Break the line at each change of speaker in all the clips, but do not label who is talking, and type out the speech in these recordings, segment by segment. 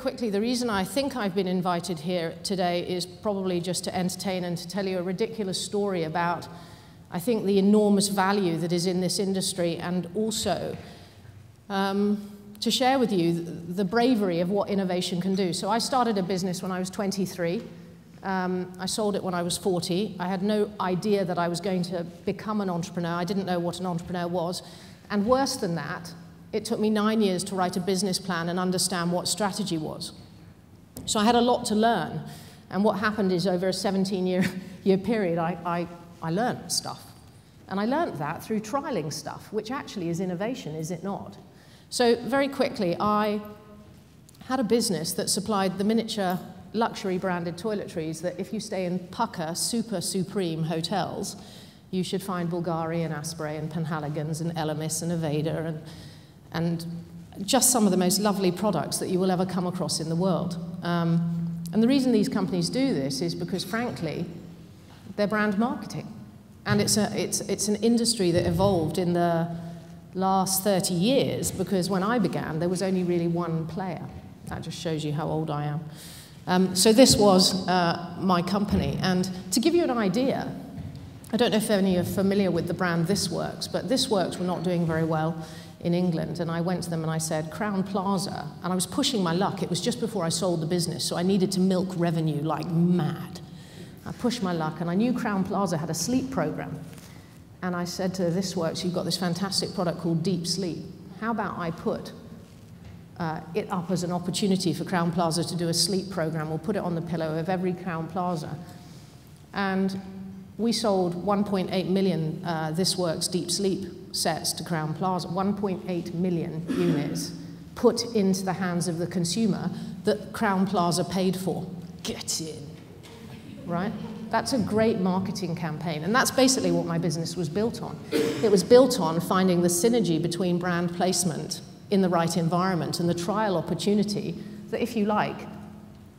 quickly, the reason I think I've been invited here today is probably just to entertain and to tell you a ridiculous story about, I think, the enormous value that is in this industry and also um, to share with you the bravery of what innovation can do. So I started a business when I was 23. Um, I sold it when I was 40. I had no idea that I was going to become an entrepreneur. I didn't know what an entrepreneur was. And worse than that, it took me nine years to write a business plan and understand what strategy was. So I had a lot to learn. And what happened is over a 17 year, year period, I, I, I learned stuff. And I learned that through trialing stuff, which actually is innovation, is it not? So, very quickly, I had a business that supplied the miniature luxury branded toiletries that if you stay in Pukka Super Supreme hotels, you should find Bulgari and Asprey and Penhaligon's and Elemis and Aveda and, and just some of the most lovely products that you will ever come across in the world. Um, and the reason these companies do this is because, frankly, they're brand marketing. And it's, a, it's, it's an industry that evolved in the last 30 years because when I began, there was only really one player. That just shows you how old I am. Um, so this was uh, my company. And to give you an idea, I don't know if any of you are familiar with the brand This Works, but This Works were not doing very well in England. And I went to them and I said, Crowne Plaza. And I was pushing my luck. It was just before I sold the business, so I needed to milk revenue like mad. I pushed my luck, and I knew Crowne Plaza had a sleep program. And I said to This Works, you've got this fantastic product called Deep Sleep. How about I put uh, it up as an opportunity for Crowne Plaza to do a sleep program. We'll put it on the pillow of every Crowne Plaza. And we sold 1.8 million uh, This Works Deep Sleep sets to Crowne Plaza, 1.8 million units put into the hands of the consumer that Crowne Plaza paid for. Get in, right? That's a great marketing campaign. And that's basically what my business was built on. It was built on finding the synergy between brand placement in the right environment and the trial opportunity that, if you like,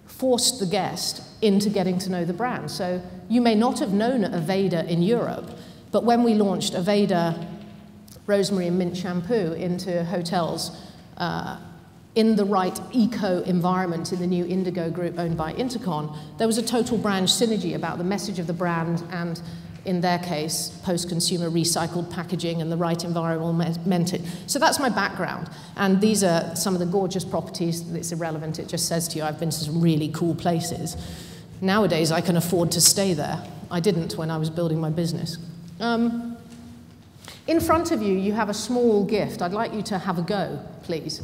forced the guest into getting to know the brand. So you may not have known Aveda in Europe, but when we launched Aveda rosemary and mint shampoo into hotels uh, in the right eco environment in the new Indigo group owned by Intercon, there was a total brand synergy about the message of the brand and, in their case, post consumer recycled packaging and the right environment meant it. So that's my background. And these are some of the gorgeous properties. It's irrelevant, it just says to you, I've been to some really cool places. Nowadays, I can afford to stay there. I didn't when I was building my business. Um, in front of you, you have a small gift. I'd like you to have a go, please.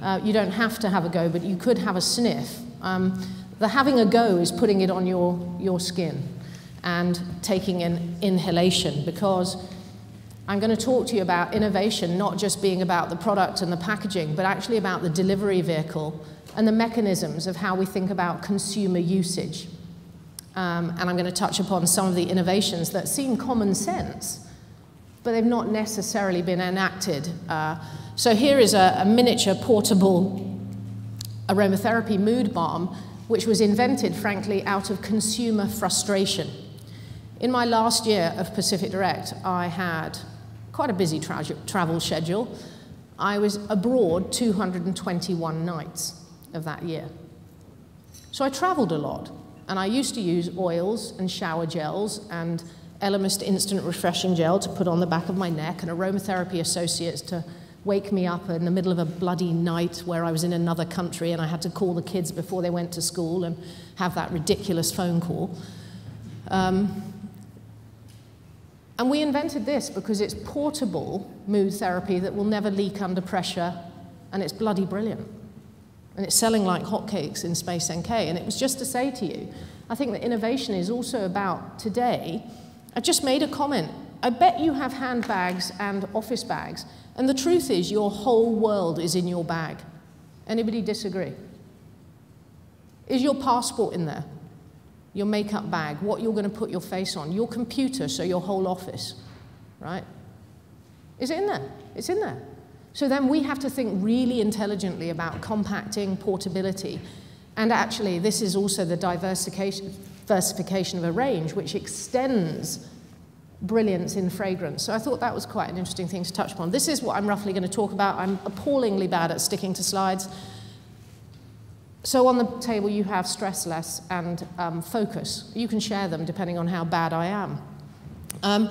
Uh, you don't have to have a go, but you could have a sniff. Um, the having a go is putting it on your, your skin and taking an inhalation because I'm going to talk to you about innovation not just being about the product and the packaging, but actually about the delivery vehicle and the mechanisms of how we think about consumer usage. Um, and I'm going to touch upon some of the innovations that seem common sense, but they've not necessarily been enacted. Uh, so here is a, a miniature portable aromatherapy mood balm, which was invented, frankly, out of consumer frustration. In my last year of Pacific Direct, I had quite a busy tra travel schedule. I was abroad 221 nights of that year. So I traveled a lot, and I used to use oils and shower gels and Elemis instant refreshing gel to put on the back of my neck and aromatherapy associates to wake me up in the middle of a bloody night where I was in another country and I had to call the kids before they went to school and have that ridiculous phone call. Um, and we invented this because it's portable mood therapy that will never leak under pressure and it's bloody brilliant. And it's selling like hotcakes in Space NK. And it was just to say to you, I think that innovation is also about today. I just made a comment. I bet you have handbags and office bags and the truth is, your whole world is in your bag. Anybody disagree? Is your passport in there? Your makeup bag, what you're going to put your face on, your computer, so your whole office, right? Is it in there? It's in there. So then we have to think really intelligently about compacting, portability, and actually this is also the diversification, of a range which extends brilliance in fragrance. So I thought that was quite an interesting thing to touch upon. This is what I'm roughly going to talk about. I'm appallingly bad at sticking to slides. So on the table you have stress less and um, focus. You can share them depending on how bad I am. Um,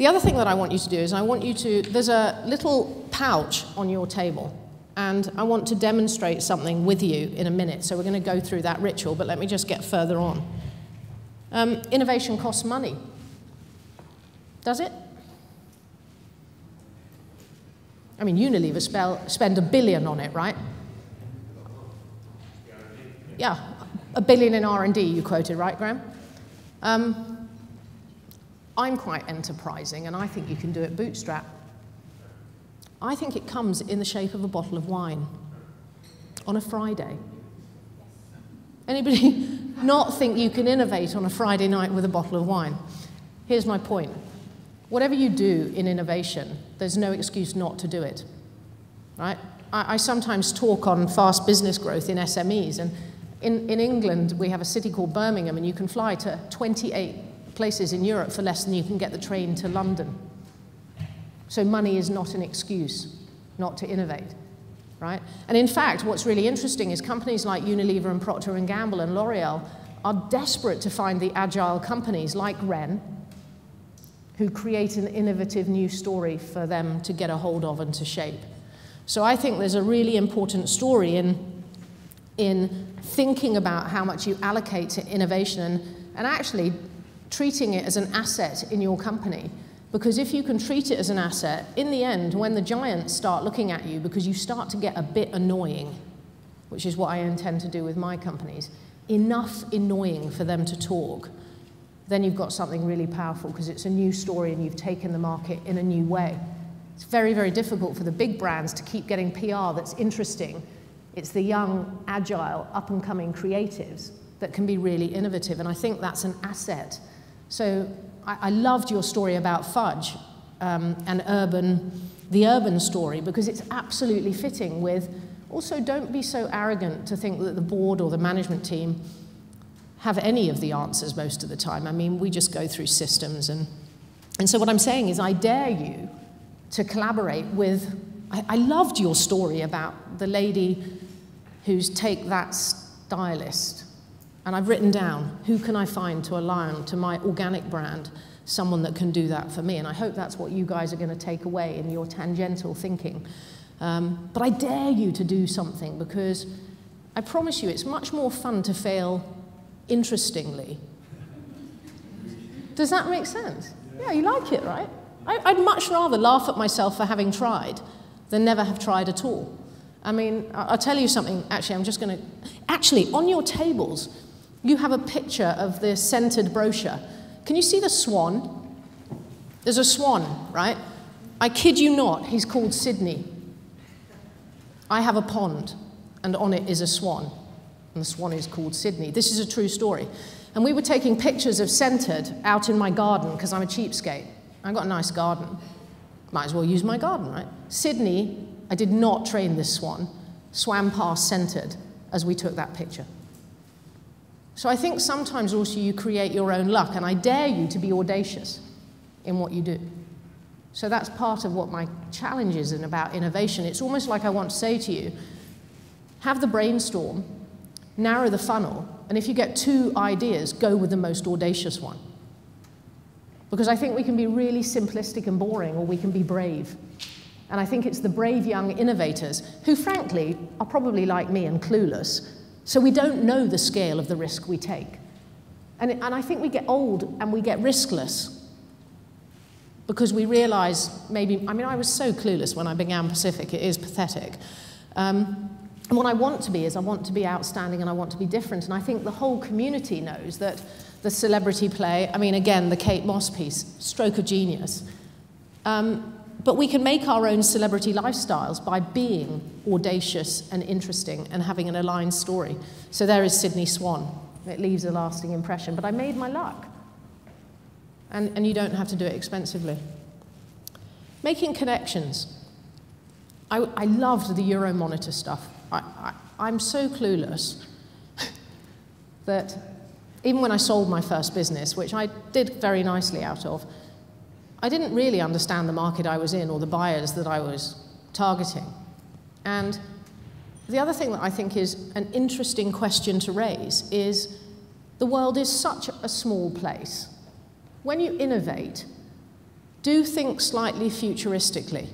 the other thing that I want you to do is I want you to, there's a little pouch on your table and I want to demonstrate something with you in a minute. So we're going to go through that ritual, but let me just get further on. Um, innovation costs money. Does it? I mean, Unilever spell, spend a billion on it, right? Yeah, a billion in R&D, you quoted, right, Graham? Um, I'm quite enterprising, and I think you can do it bootstrap. I think it comes in the shape of a bottle of wine on a Friday. Anybody not think you can innovate on a Friday night with a bottle of wine? Here's my point. Whatever you do in innovation, there's no excuse not to do it. Right? I, I sometimes talk on fast business growth in SMEs, and in, in England, we have a city called Birmingham, and you can fly to 28 places in Europe for less than you can get the train to London. So money is not an excuse not to innovate, right? And in fact, what's really interesting is companies like Unilever and Procter & Gamble and L'Oreal are desperate to find the agile companies like Ren who create an innovative new story for them to get a hold of and to shape. So I think there's a really important story in, in thinking about how much you allocate to innovation and, and actually treating it as an asset in your company because if you can treat it as an asset, in the end, when the giants start looking at you because you start to get a bit annoying, which is what I intend to do with my companies, enough annoying for them to talk, then you've got something really powerful because it's a new story and you've taken the market in a new way. It's very, very difficult for the big brands to keep getting PR that's interesting. It's the young, agile, up and coming creatives that can be really innovative, and I think that's an asset. So I, I loved your story about fudge um, and urban, the urban story, because it's absolutely fitting with also don't be so arrogant to think that the board or the management team have any of the answers most of the time. I mean, we just go through systems. And, and so, what I'm saying is, I dare you to collaborate with. I, I loved your story about the lady who's take that stylist and I've written down who can I find to align to my organic brand, someone that can do that for me. And I hope that's what you guys are going to take away in your tangential thinking. Um, but I dare you to do something because I promise you it's much more fun to fail interestingly. Does that make sense? Yeah, you like it, right? I, would much rather laugh at myself for having tried than never have tried at all. I mean, I'll tell you something, actually, I'm just going to. Actually, on your tables, you have a picture of the Scentered brochure. Can you see the swan? There's a swan, right? I kid you not, he's called Sydney. I have a pond, and on it is a swan, and the swan is called Sydney. This is a true story. And we were taking pictures of Scentered out in my garden because I'm a cheapskate. I've got a nice garden. Might as well use my garden, right? Sydney, I did not train this swan, swam past Scentered as we took that picture. So I think sometimes also you create your own luck, and I dare you to be audacious in what you do. So that's part of what my challenge is in about innovation. It's almost like I want to say to you, have the brainstorm, narrow the funnel, and if you get two ideas, go with the most audacious one. Because I think we can be really simplistic and boring, or we can be brave. And I think it's the brave young innovators who, frankly, are probably like me and clueless, so we don't know the scale of the risk we take. And, and I think we get old and we get riskless because we realize maybe, I mean, I was so clueless when I began Pacific, it is pathetic. Um, and what I want to be is I want to be outstanding and I want to be different. And I think the whole community knows that the celebrity play, I mean, again, the Kate Moss piece, stroke of genius. Um, but we can make our own celebrity lifestyles by being audacious and interesting and having an aligned story. So there is Sydney Swan. It leaves a lasting impression. But I made my luck. And, and you don't have to do it expensively. Making connections. I, I loved the Euromonitor stuff. I, I, I'm so clueless that even when I sold my first business, which I did very nicely out of, I didn't really understand the market I was in or the buyers that I was targeting. And The other thing that I think is an interesting question to raise is the world is such a small place. When you innovate, do think slightly futuristically.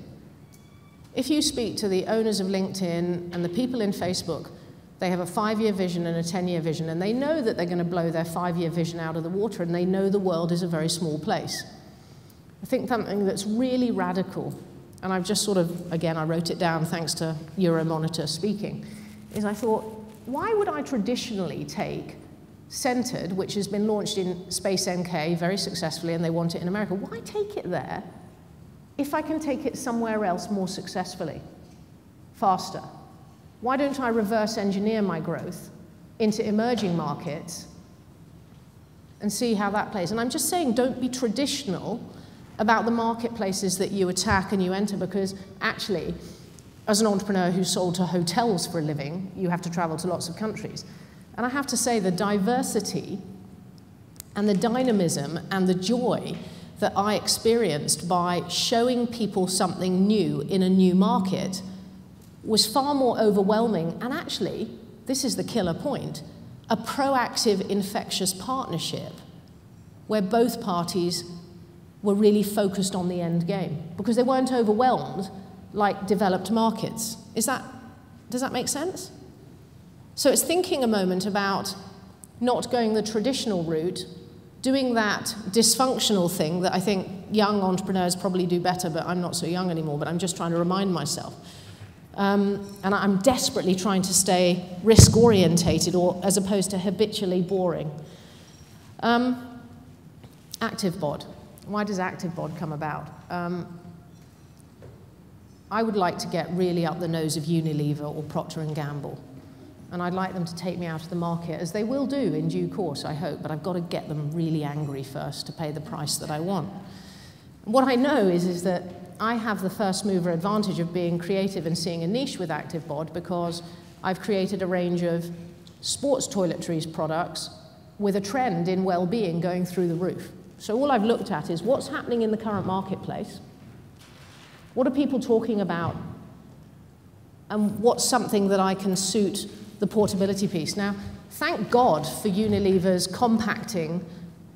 If you speak to the owners of LinkedIn and the people in Facebook, they have a five year vision and a 10 year vision, and they know that they're going to blow their five year vision out of the water, and they know the world is a very small place. I think something that's really radical, and I've just sort of, again, I wrote it down thanks to Euromonitor speaking, is I thought, why would I traditionally take Scentered, which has been launched in Space NK very successfully, and they want it in America. Why take it there if I can take it somewhere else more successfully, faster? Why don't I reverse engineer my growth into emerging markets and see how that plays? And I'm just saying, don't be traditional about the marketplaces that you attack and you enter because actually, as an entrepreneur who sold to hotels for a living, you have to travel to lots of countries. And I have to say, the diversity and the dynamism and the joy that I experienced by showing people something new in a new market was far more overwhelming. And actually, this is the killer point a proactive, infectious partnership where both parties were really focused on the end game because they weren't overwhelmed like developed markets. Is that, does that make sense? So it's thinking a moment about not going the traditional route, doing that dysfunctional thing that I think young entrepreneurs probably do better, but I'm not so young anymore, but I'm just trying to remind myself. Um, and I'm desperately trying to stay risk orientated or as opposed to habitually boring. Um, ActiveBod. Why does ActiveBod come about? Um, I would like to get really up the nose of Unilever or Procter & Gamble and I'd like them to take me out of the market, as they will do in due course, I hope, but I've got to get them really angry first to pay the price that I want. What I know is, is that I have the first mover advantage of being creative and seeing a niche with ActiveBod because I've created a range of sports toiletries products with a trend in well-being going through the roof. So all I've looked at is what's happening in the current marketplace, what are people talking about, and what's something that I can suit the portability piece. Now, thank God for Unilever's compacting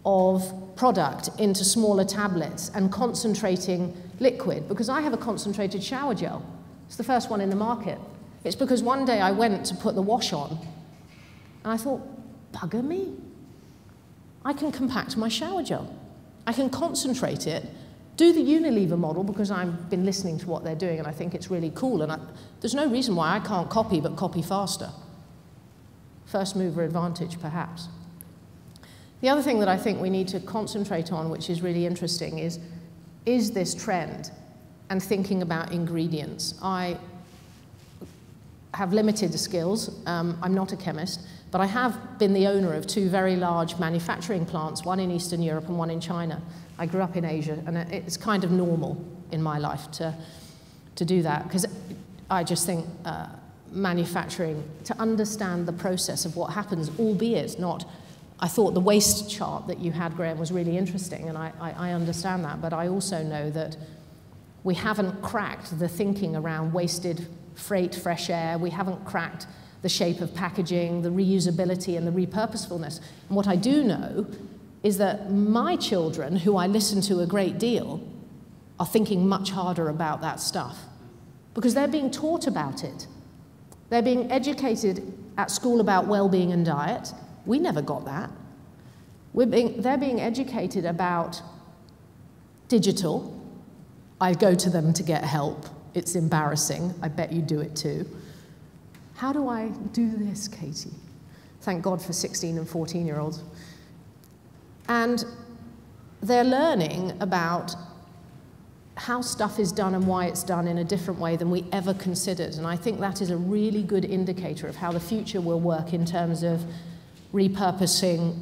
of product into smaller tablets and concentrating liquid, because I have a concentrated shower gel. It's the first one in the market. It's because one day I went to put the wash on, and I thought, bugger me. I can compact my shower gel. I can concentrate it, do the Unilever model because I've been listening to what they're doing and I think it's really cool. And I, there's no reason why I can't copy but copy faster first mover advantage, perhaps. The other thing that I think we need to concentrate on, which is really interesting, is is this trend and thinking about ingredients. I have limited skills. Um, I'm not a chemist, but I have been the owner of two very large manufacturing plants, one in Eastern Europe and one in China. I grew up in Asia, and it's kind of normal in my life to, to do that because I just think uh, manufacturing to understand the process of what happens, albeit not. I thought the waste chart that you had, Graham, was really interesting, and I, I, I understand that, but I also know that we haven't cracked the thinking around wasted freight, fresh air. We haven't cracked the shape of packaging, the reusability, and the repurposefulness. And what I do know is that my children, who I listen to a great deal, are thinking much harder about that stuff because they're being taught about it. They're being educated at school about well-being and diet. We never got that. Being, they're being educated about digital. I go to them to get help. It's embarrassing. I bet you do it too. How do I do this, Katie? Thank God for 16 and 14 year olds. And they're learning about how stuff is done and why it's done in a different way than we ever considered. And I think that is a really good indicator of how the future will work in terms of repurposing,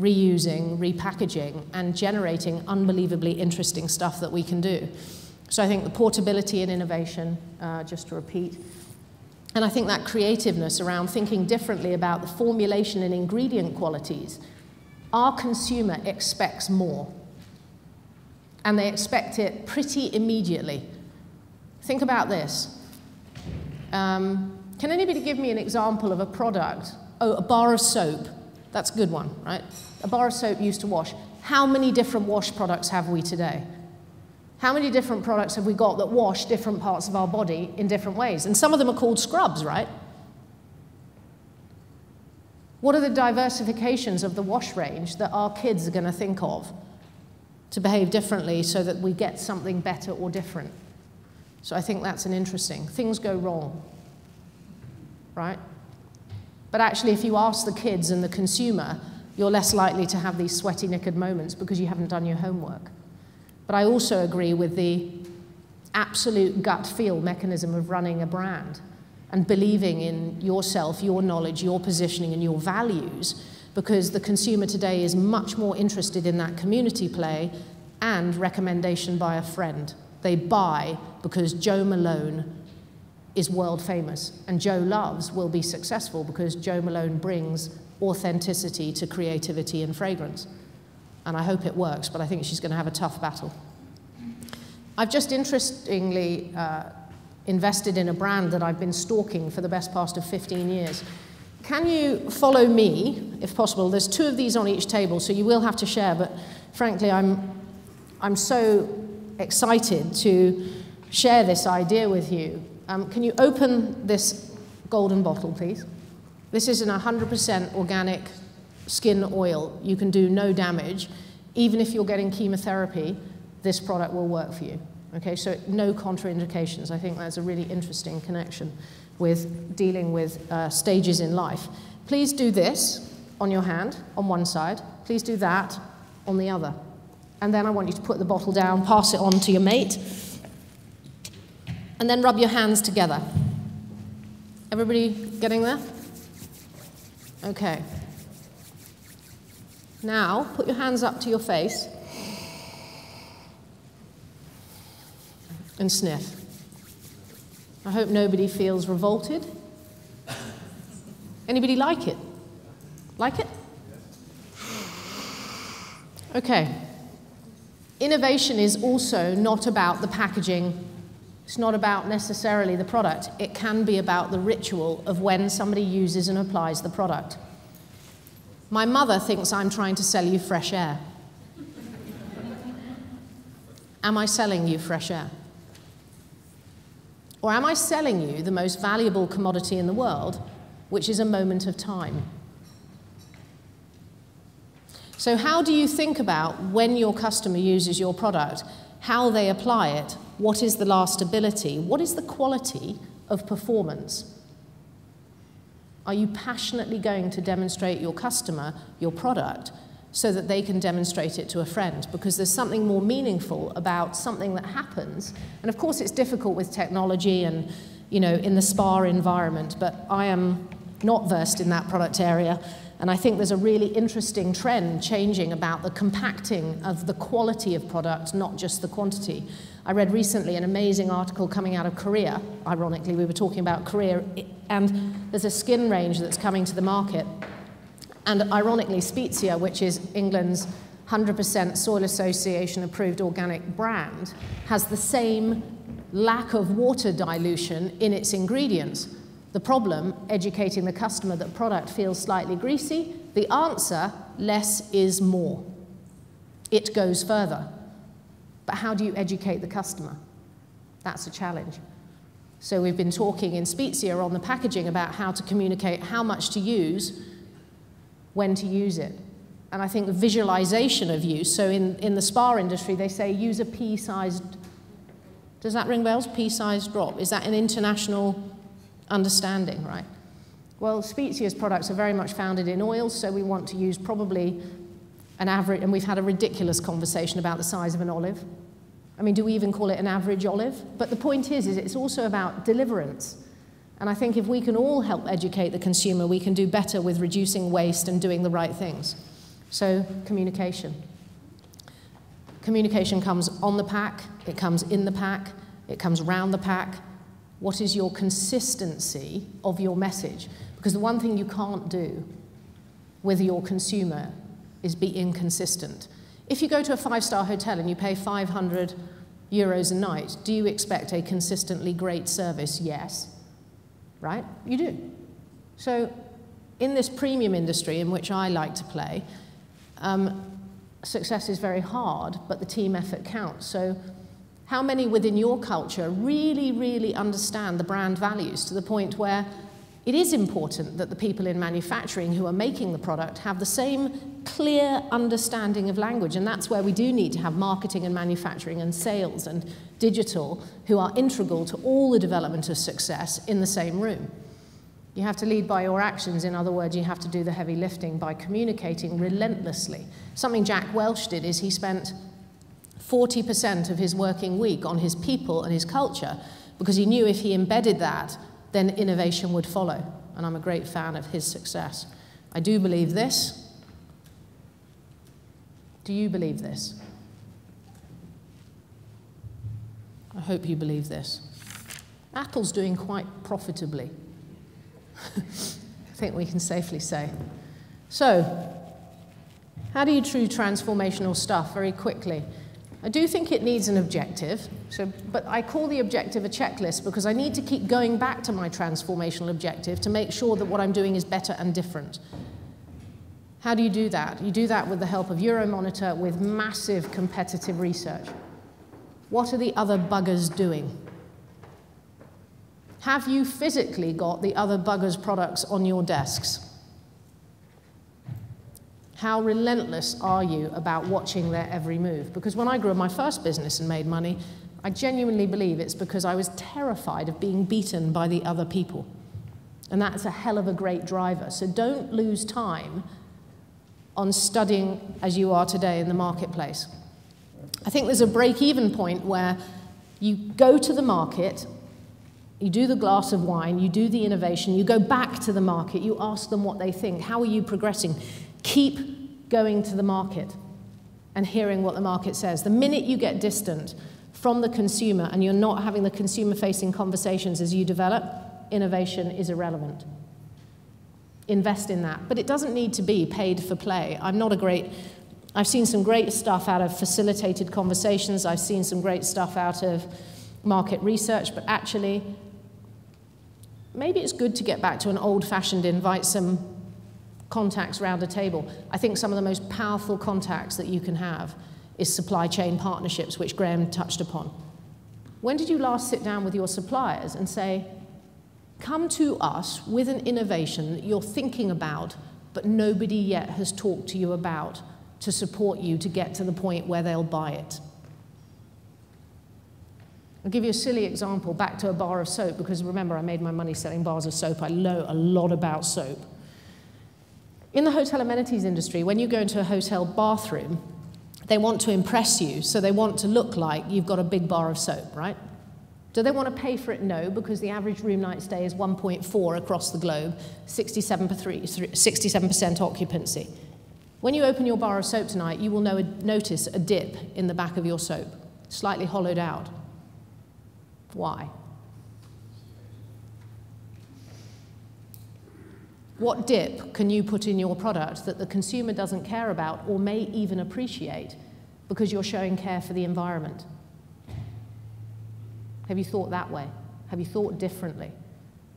reusing, repackaging, and generating unbelievably interesting stuff that we can do. So I think the portability and innovation, uh, just to repeat, and I think that creativeness around thinking differently about the formulation and ingredient qualities, our consumer expects more and they expect it pretty immediately. Think about this. Um, can anybody give me an example of a product? Oh, a bar of soap. That's a good one, right? A bar of soap used to wash. How many different wash products have we today? How many different products have we got that wash different parts of our body in different ways? And some of them are called scrubs, right? What are the diversifications of the wash range that our kids are going to think of to behave differently so that we get something better or different? So I think that's an interesting. Things go wrong, right? But actually, if you ask the kids and the consumer, you're less likely to have these sweaty knickered moments because you haven't done your homework. But I also agree with the absolute gut feel mechanism of running a brand and believing in yourself, your knowledge, your positioning, and your values, because the consumer today is much more interested in that community play and recommendation by a friend. They buy because Jo Malone is world famous, and Jo Loves will be successful because Jo Malone brings authenticity to creativity and fragrance. And I hope it works, but I think she's going to have a tough battle. I've just interestingly uh, invested in a brand that I've been stalking for the best part of 15 years. Can you follow me, if possible? There's two of these on each table, so you will have to share, but frankly, I'm, I'm so excited to share this idea with you. Um, can you open this golden bottle, please? This is an 100% organic skin oil. You can do no damage. Even if you're getting chemotherapy, this product will work for you. Okay, so no contraindications. I think that's a really interesting connection with dealing with uh, stages in life. Please do this on your hand on one side. Please do that on the other. And then I want you to put the bottle down, pass it on to your mate, and then rub your hands together. Everybody getting there? Okay. Now, put your hands up to your face and sniff. I hope nobody feels revolted. Anybody like it? Like it? Okay. Innovation is also not about the packaging. It's not about necessarily the product. It can be about the ritual of when somebody uses and applies the product. My mother thinks I'm trying to sell you fresh air. Am I selling you fresh air? Or am I selling you the most valuable commodity in the world, which is a moment of time? So, how do you think about when your customer uses your product, how they apply it, what is the lastability, what is the quality of performance? Are you passionately going to demonstrate your customer your product so that they can demonstrate it to a friend because there's something more meaningful about something that happens. And of course, it's difficult with technology and, you know, in the spa environment, but I am not versed in that product area. And I think there's a really interesting trend changing about the compacting of the quality of product, not just the quantity. I read recently an amazing article coming out of Korea. Ironically, we were talking about Korea, and there's a skin range that's coming to the market and ironically, Spiezia, which is England's 100% Soil Association approved organic brand, has the same lack of water dilution in its ingredients. The problem, educating the customer that product feels slightly greasy. The answer, less is more. It goes further. But how do you educate the customer? That's a challenge. So we've been talking in Spiezia on the packaging about how to communicate how much to use when to use it. And I think the visualization of use, so in, in the spa industry, they say use a pea-sized, does that ring bells? Pea-sized drop. Is that an international understanding, right? Well, Spiezia's products are very much founded in oils, so we want to use probably an average, and we've had a ridiculous conversation about the size of an olive. I mean, do we even call it an average olive? But the point is, is it's also about deliverance. And I think if we can all help educate the consumer, we can do better with reducing waste and doing the right things. So, communication. Communication comes on the pack, it comes in the pack, it comes round the pack. What is your consistency of your message? Because the one thing you can't do with your consumer is be inconsistent. If you go to a five star hotel and you pay 500 euros a night, do you expect a consistently great service? Yes. right? You do. So, in this premium industry in which I like to play, um, success is very hard, but the team effort counts. So, how many within your culture really, really understand the brand values to the point where it is important that the people in manufacturing who are making the product have the same clear understanding of language. And that's where we do need to have marketing and manufacturing and sales and digital who are integral to all the development of success in the same room. You have to lead by your actions. In other words, you have to do the heavy lifting by communicating relentlessly. Something Jack Welch did is he spent 40% of his working week on his people and his culture because he knew if he embedded that then innovation would follow. And I'm a great fan of his success. I do believe this. Do you believe this? I hope you believe this. Apple's doing quite profitably. I think we can safely say. So, how do you do transformational stuff very quickly? I do think it needs an objective, so, but I call the objective a checklist because I need to keep going back to my transformational objective to make sure that what I'm doing is better and different. How do you do that? You do that with the help of Euromonitor with massive competitive research. What are the other buggers doing? Have you physically got the other buggers' products on your desks? How relentless are you about watching their every move? Because when I grew my first business and made money, I genuinely believe it's because I was terrified of being beaten by the other people. And that's a hell of a great driver. So don't lose time on studying as you are today in the marketplace. I think there's a break even point where you go to the market, you do the glass of wine, you do the innovation, you go back to the market, you ask them what they think. How are you progressing? Keep going to the market and hearing what the market says. The minute you get distant from the consumer and you're not having the consumer facing conversations as you develop, innovation is irrelevant. Invest in that. But it doesn't need to be paid for play. I'm not a great, I've seen some great stuff out of facilitated conversations, I've seen some great stuff out of market research, but actually, maybe it's good to get back to an old fashioned invite some contacts round a table. I think some of the most powerful contacts that you can have is supply chain partnerships, which Graham touched upon. When did you last sit down with your suppliers and say, come to us with an innovation that you're thinking about, but nobody yet has talked to you about to support you to get to the point where they'll buy it? I'll give you a silly example back to a bar of soap, because remember, I made my money selling bars of soap. I know a lot about soap. In the hotel amenities industry, when you go into a hotel bathroom, they want to impress you, so they want to look like you've got a big bar of soap, right? Do they want to pay for it? No, because the average room night stay is 1.4 across the globe, 67% occupancy. When you open your bar of soap tonight, you will know, notice a dip in the back of your soap, slightly hollowed out. Why? What dip can you put in your product that the consumer doesn't care about or may even appreciate because you're showing care for the environment? Have you thought that way? Have you thought differently?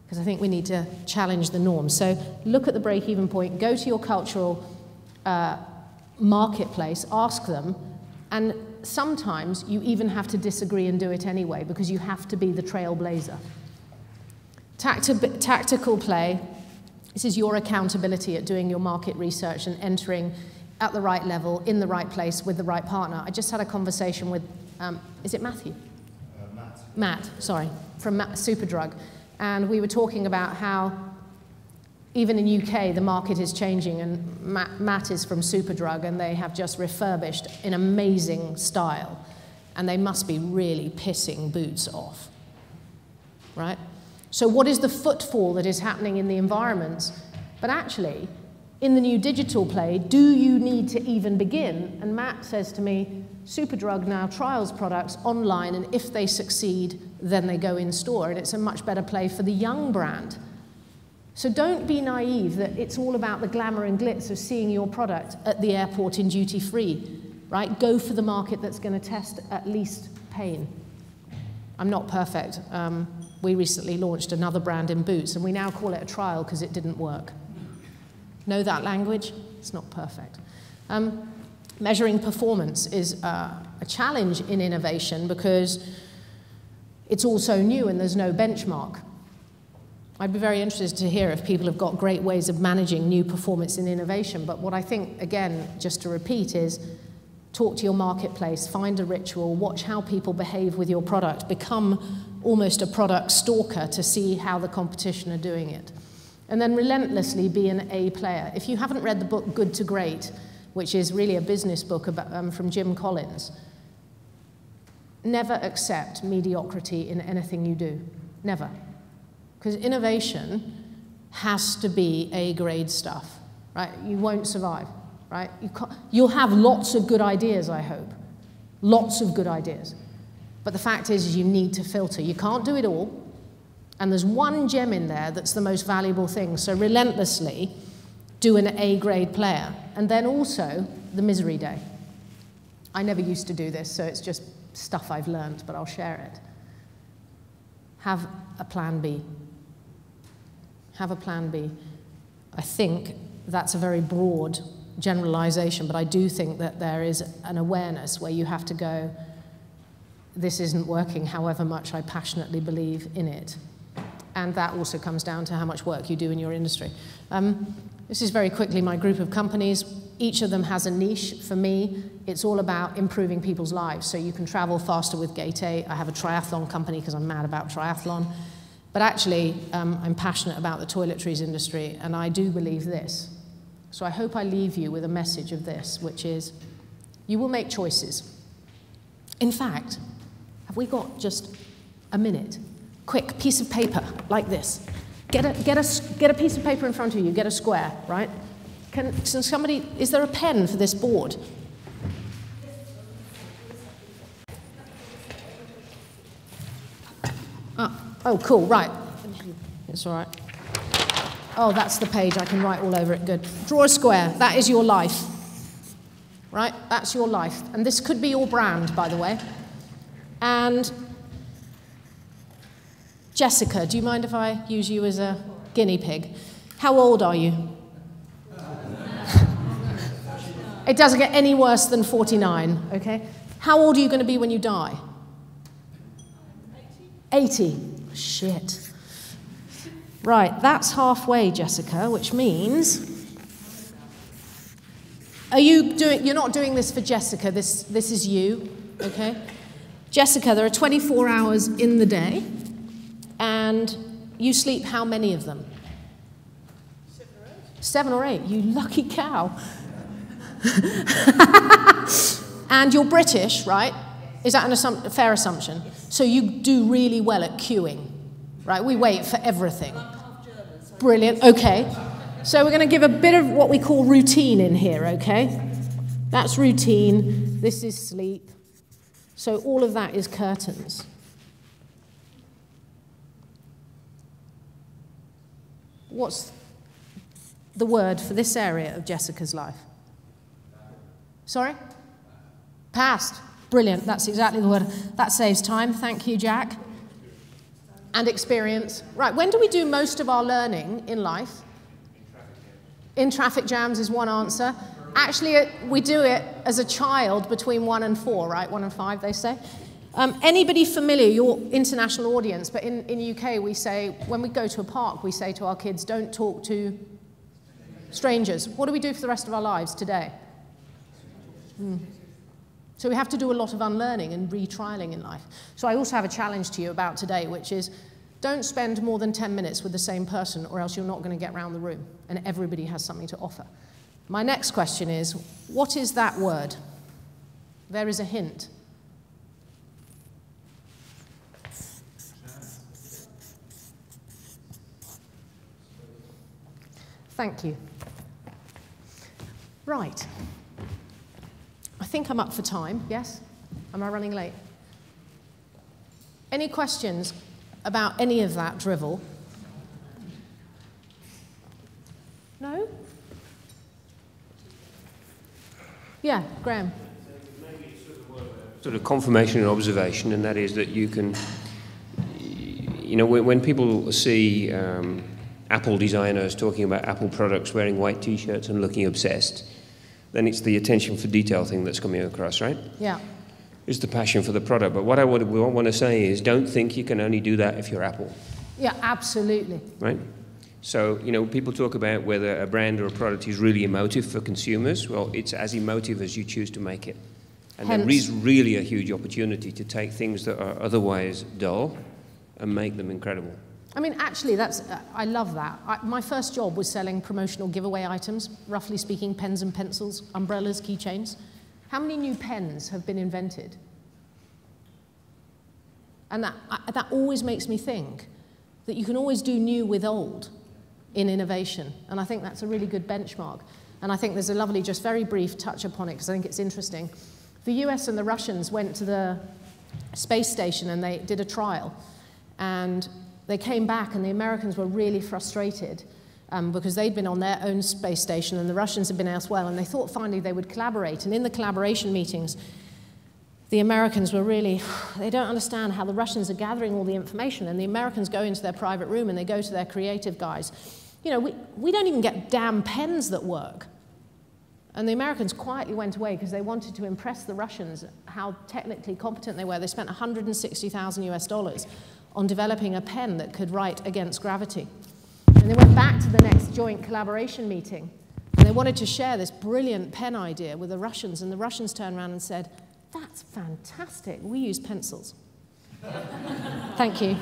Because I think we need to challenge the norm. So look at the break even point, go to your cultural uh, marketplace, ask them, and sometimes you even have to disagree and do it anyway because you have to be the trailblazer. Tacti tactical play this is your accountability at doing your market research and entering at the right level, in the right place, with the right partner. I just had a conversation with, um, is it Matthew?
Uh, Matt.
Matt, sorry, from Matt, Superdrug. And we were talking about how even in UK, the market is changing, and Matt, Matt is from Superdrug, and they have just refurbished in amazing style, and they must be really pissing boots off, right? So, what is the footfall that is happening in the environment? But actually, in the new digital play, do you need to even begin? And Matt says to me, Superdrug now trials products online, and if they succeed, then they go in store. And it's a much better play for the young brand. So don't be naive that it's all about the glamour and glitz of seeing your product at the airport in duty free, right? Go for the market that's going to test at least pain. I'm not perfect. Um, We recently launched another brand in boots, and we now call it a trial because it didn't work. Know that language? It's not perfect. Um, measuring performance is uh, a challenge in innovation because it's also new and there's no benchmark. I'd be very interested to hear if people have got great ways of managing new performance in innovation. But what I think, again, just to repeat, is talk to your marketplace, find a ritual, watch how people behave with your product, become almost a product stalker to see how the competition are doing it. And then relentlessly be an A player. If you haven't read the book Good to Great, which is really a business book about, um, from Jim Collins, never accept mediocrity in anything you do. Never. Because innovation has to be A grade stuff, right? You won't survive, right? You you'll have lots of good ideas, I hope. Lots of good ideas. But the fact is, you need to filter. You can't do it all. And there's one gem in there that's the most valuable thing. So relentlessly do an A grade player. And then also the misery day. I never used to do this, so it's just stuff I've learned, but I'll share it. Have a plan B have a plan B. I think that's a very broad generalization, but I do think that there is an awareness where you have to go, this isn't working, however much I passionately believe in it. And that also comes down to how much work you do in your industry. Um, this is very quickly my group of companies. Each of them has a niche. For me, it's all about improving people's lives. So you can travel faster with Gate A. I have a triathlon company because I'm mad about triathlon. But actually, um, I'm passionate about the toiletries industry, and I do believe this. So I hope I leave you with a message of this, which is you will make choices. In fact, have we got just a minute? Quick, piece of paper like this. Get a, get a, get a piece of paper in front of you, get a square, right? Can, can somebody, is there a pen for this board? Ah. Oh, cool, right. It's all right. Oh, that's the page. I can write all over it. Good. Draw a square. That is your life. Right? That's your life. And this could be your brand, by the way. And Jessica, do you mind if I use you as a guinea pig? How old are you? it doesn't get any worse than 49, okay? How old are you going to be when you die? 80. 80. Shit. Right, that's halfway, Jessica, which means. Are you doing, you're not doing this for Jessica, this, this is you, okay? Jessica, there are 24 hours in the day, and you sleep how many of them? Seven or eight. Seven or eight, you lucky cow. and you're British, right? Is that a fair assumption? Yes. So you do really well at queuing, right? We wait for everything. Brilliant, okay. So we're going to give a bit of what we call routine in here, okay? That's routine. This is sleep. So all of that is curtains. What's the word for this area of Jessica's life? Sorry? Past. Brilliant, that's exactly the word. That saves time. Thank you, Jack. And experience. Right, when do we do most of our learning in life? In traffic jams is one answer. Actually, we do it as a child between one and four, right? One and five, they say. Um, anybody familiar, your international audience, but in, in UK we say, when we go to a park, we say to our kids, don't talk to strangers. What do we do for the rest of our lives today? Hmm. So we have to do a lot of unlearning and retrialing in life. So I also have a challenge to you about today, which is don't spend more than 10 minutes with the same person or else you're not going to get around the room and everybody has something to offer. My next question is, what is that word? There is a hint. Thank you. Right I think I'm up for time, yes? Am I running late? Any questions about any of that drivel? No? Yeah, Graham.
Sort of confirmation and observation, and that is that you can you know, when, when people see um, Apple designers talking about Apple products wearing white T-shirts and looking obsessed, then it's the attention for detail thing that's coming across, right?
Yeah.
It's the passion for the product. But what I would want to say is, don't think you can only do that if you're Apple.
Yeah, absolutely.
Right. So, you know, people talk about whether a brand or a product is really emotive for consumers. Well, it's as emotive as you choose to make it. And Hence. there is really a huge opportunity to take things that are otherwise dull and make them incredible.
I mean, actually, that's, uh, I love that. I, my first job was selling promotional giveaway items, roughly speaking, pens and pencils, umbrellas, keychains. How many new pens have been invented? And that, I, that always makes me think that you can always do new with old in innovation. And I think that's a really good benchmark. And I think there's a lovely, just very brief touch upon it because I think it's interesting. The US and the Russians went to the space station and they did a trial. And they came back, and the Americans were really frustrated um, because they'd been on their own space station and the Russians had been elsewhere. And they thought finally they would collaborate. And in the collaboration meetings, the Americans were really, they don't understand how the Russians are gathering all the information. And the Americans go into their private room and they go to their creative guys you know, we, we don't even get damn pens that work. And the Americans quietly went away because they wanted to impress the Russians how technically competent they were. They spent 160,000 US dollars on developing a pen that could write against gravity. And they went back to the next joint collaboration meeting and they wanted to share this brilliant pen idea with the Russians. And the Russians turned around and said, That's fantastic. We use pencils. Thank you.